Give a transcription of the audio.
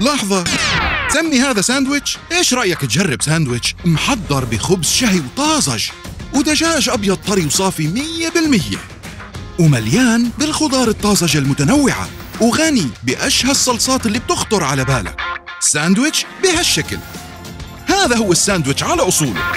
لحظة. سمي هذا ساندويتش؟ إيش رأيك تجرب ساندويتش؟ محضر بخبز شهي وطازج. ودجاج أبيض طري وصافي مية بالمية. ومليان بالخضار الطازجة المتنوعة. وغني بأشهى الصلصات اللي بتخطر على بالك. ساندويتش بهالشكل. هذا هو الساندويتش على أصوله.